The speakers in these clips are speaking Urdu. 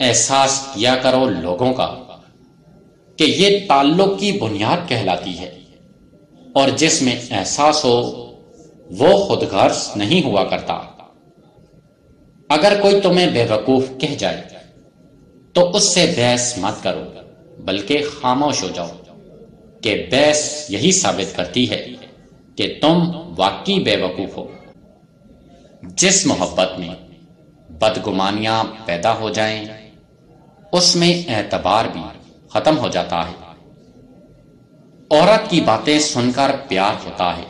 احساس کیا کرو لوگوں کا کہ یہ تعلق کی بنیاد کہلاتی ہے اور جس میں احساس ہو، وہ خود غرض نہیں ہوا کرتا۔ اگر کوئی تمہیں بے وقوف کہہ جائے، تو اس سے بحث مت کرو، بلکہ خاموش ہو جاؤ کہ بحث یہی ثابت کرتی ہے کہ تم واقعی بے وقوف ہو۔ جس محبت میں بدگمانیاں پیدا ہو جائیں اس میں اعتبار بھی ختم ہو جاتا ہے۔ عورت کی باتیں سن کر پیار ہوتا ہے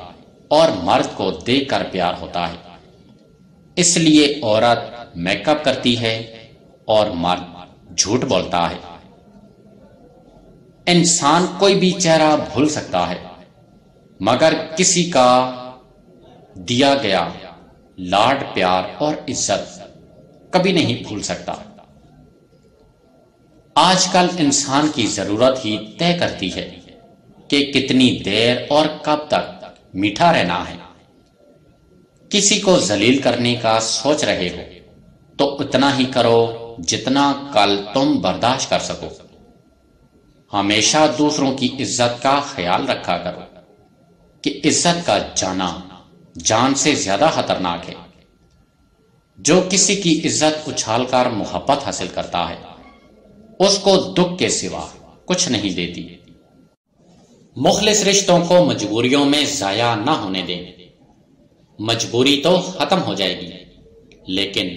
اور مرد کو دیکھ کر پیار ہوتا ہے۔ اس لیے عورت میک اپ کرتی ہے اور مرد جھوٹ بولتا ہے۔ انسان کوئی بھی چہرہ بھول سکتا ہے، مگر کسی کا دیا گیا لاڈ پیار اور عزت کبھی نہیں بھول سکتا۔ آج کل انسان کی ضرورت ہی طے کرتی ہے کہ کتنی دیر اور کب تک میٹھا رہنا ہے۔ کسی کو ذلیل کرنے کا سوچ رہے ہو، تو اتنا ہی کرو جتنا کل تم برداشت کر سکو۔ ہمیشہ دوسروں کی عزت کا خیال رکھا کرو کہ عزت کا جانا جان سے زیادہ خطرناک ہے۔ جو کسی کی عزت اچھال کر محبت حاصل کرتا ہے اس کو دکھ کے سوا کچھ نہیں دیتی۔ مخلص رشتوں کو مجبوریوں میں ضائع نہ ہونے دیں مجبوری تو ختم ہو جائے گی، لیکن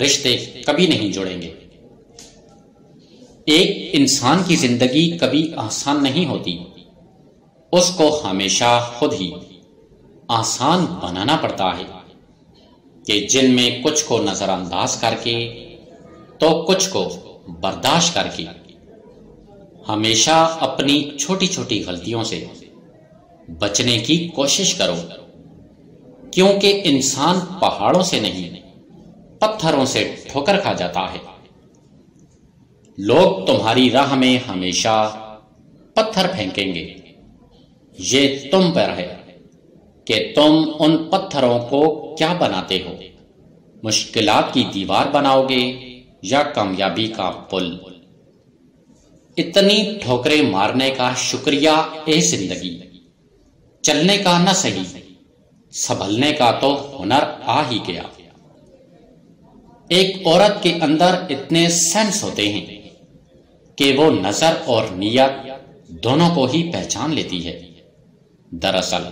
رشتے کبھی نہیں جڑیں گے۔ ایک انسان کی زندگی کبھی آسان نہیں ہوتی۔ اس کو ہمیشہ خود ہی آسان بنانا پڑتا ہے کہ جن میں کچھ کو نظر انداز کر کے تو کچھ کو برداشت کر کے ہمیشہ اپنی چھوٹی چھوٹی غلطیوں سے بچنے کی کوشش کرو، کیونکہ انسان پہاڑوں سے نہیں، پتھروں سے ٹھوکر کھا جاتا ہے۔ لوگ تمہاری راہ میں ہمیشہ پتھر پھینکیں گے۔ یہ تم پر ہے کہ تم ان پتھروں کو کیا بناتے ہو۔ مشکلات کی دیوار بناؤ گے۔ یا کامیابی کا پل۔ اتنی ٹھوکرے مارنے کا شکریہ اے زندگی۔ چلنے کا نہ صحیح، سنبھلنے کا تو ہنر آ ہی گیا۔ ایک عورت کے اندر اتنے سینس ہوتے ہیں کہ وہ نظر اور نیت دونوں کو ہی پہچان لیتی ہے۔ دراصل،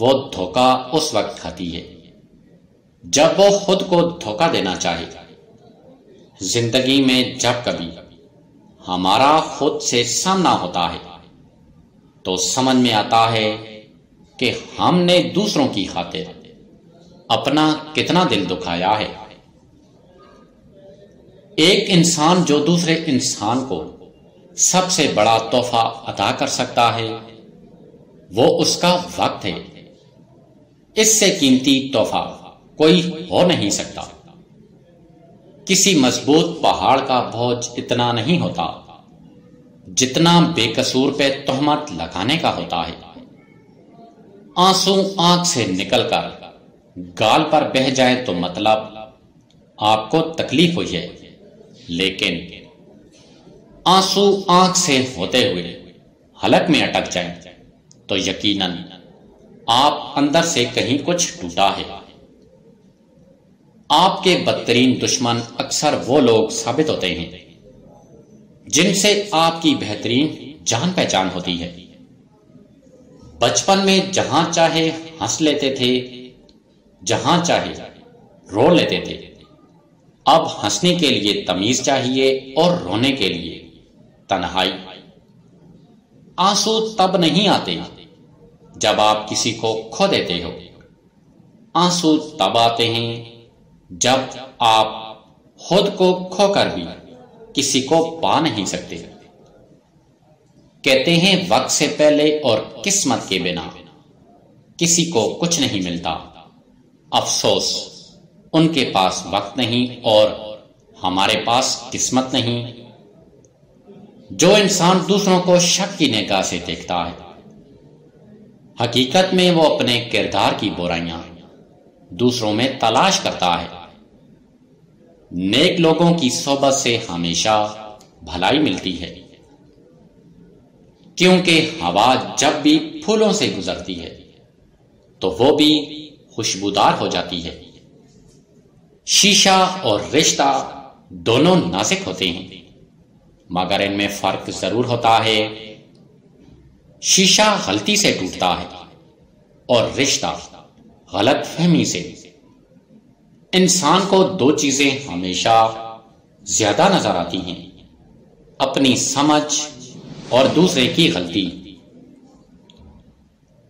وہ دھوکا اس وقت کھاتی ہے جب وہ خود کو دھوکا دینا چاہے۔ زندگی میں جب کبھی ہمارا خود سے سامنا ہوتا ہے، تو سمجھ میں آتا ہے کہ ہم نے دوسروں کی خاطر اپنا کتنا دل دکھایا ہے۔ ایک انسان جو دوسرے انسان کو سب سے بڑا تحفہ ادا کر سکتا ہے، وہ اس کا وقت ہے۔ اس سے قیمتی تحفہ کوئی ہو نہیں سکتا۔ کسی مضبوط پہاڑ کا بوجھ اتنا نہیں ہوتا جتنا بے قصور پہ تہمت لگانے کا ہوتا ہے۔ آنسو آنکھ سے نکل کر گال پر بہ جائے تو مطلب آپ کو تکلیف ہوئی ہے۔ لیکن آنسو آنکھ سے ہوتے ہوئے حلق میں اٹک جائیں تو یقیناً آپ اندر سے کہیں کچھ ٹوٹا ہے۔ آپ کے بدترین دشمن اکثر وہ لوگ ثابت ہوتے ہیں جن سے آپ کی بہترین جان پہچان ہوتی ہے۔ بچپن میں جہاں چاہے ہنس لیتے تھے، جہاں چاہے رو لیتے تھے۔ اب ہنسنے کے لیے تمیز چاہیے اور رونے کے لیے تنہائی۔ آنسو تب نہیں آتے جب آپ کسی کو کھو دیتے ہو۔ آنسو تب آتے ہیں جب آپ خود کو کھو کر بھی کسی کو پا نہیں سکتے۔ کہتے ہیں، وقت سے پہلے اور قسمت کے بنا کسی کو کچھ نہیں ملتا۔ افسوس، ان کے پاس وقت نہیں اور ہمارے پاس قسمت نہیں۔ جو انسان دوسروں کو شک کی نگاہ سے دیکھتا ہے، حقیقت میں وہ اپنے کردار کی برائیاں دوسروں میں تلاش کرتا ہے۔ نیک لوگوں کی صحبت سے ہمیشہ بھلائی ملتی ہے۔ کیونکہ ہوا جب بھی پھولوں سے گزرتی ہے، تو وہ بھی خوشبودار ہو جاتی ہے۔ شیشہ اور رشتہ دونوں نازک ہوتے ہیں، مگر ان میں فرق ضرور ہوتا ہے۔ شیشہ غلطی سے ٹوٹتا ہے اور رشتہ غلط فہمی سے انسان کو دو چیزیں ہمیشہ زیادہ نظر آتی ہیں، اپنی سمجھ اور دوسرے کی غلطی۔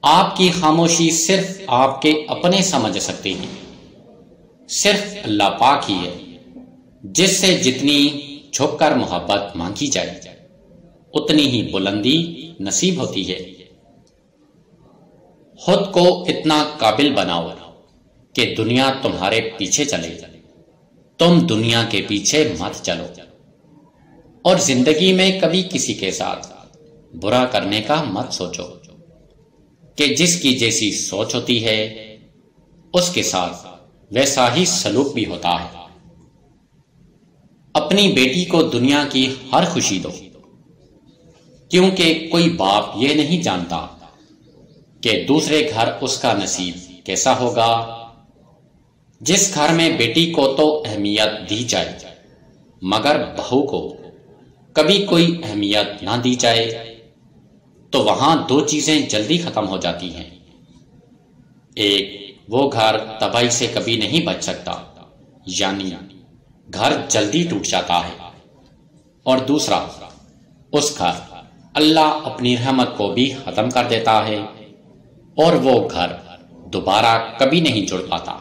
آپ کی خاموشی صرف آپ کے اپنے سمجھ سکتے ہیں۔ صرف اللہ پاک ہی ہے، جس سے جتنی چھپ کر محبت مانگی جائے، اتنی ہی بلندی نصیب ہوتی ہے۔ خود کو اتنا قابل بناؤ۔ کہ دنیا تمہارے پیچھے چلے۔ تم دنیا کے پیچھے مت چلو۔ اور زندگی میں کبھی کسی کے ساتھ برا کرنے کا مت سوچو۔ کہ جس کی جیسی سوچ ہوتی ہے، اس کے ساتھ ویسا ہی سلوک بھی ہوتا ہے۔ اپنی بیٹی کو دنیا کی ہر خوشی دو۔ کیونکہ کوئی باپ یہ نہیں جانتا کہ دوسرے گھر اس کا نصیب کیسا ہوگا۔ جس گھر میں بیٹی کو تو اہمیت دی جائے، مگر بہو کو کبھی کوئی اہمیت نہ دی جائے، تو وہاں دو چیزیں جلدی ختم ہو جاتی ہیں۔ ایک، وہ گھر تباہی سے کبھی نہیں بچ سکتا یعنی گھر جلدی ٹوٹ جاتا ہے۔ اور دوسرا، اس گھر اللہ اپنی رحمت کو بھی ختم کر دیتا ہے، اور وہ گھر دوبارہ کبھی نہیں جڑ پاتا۔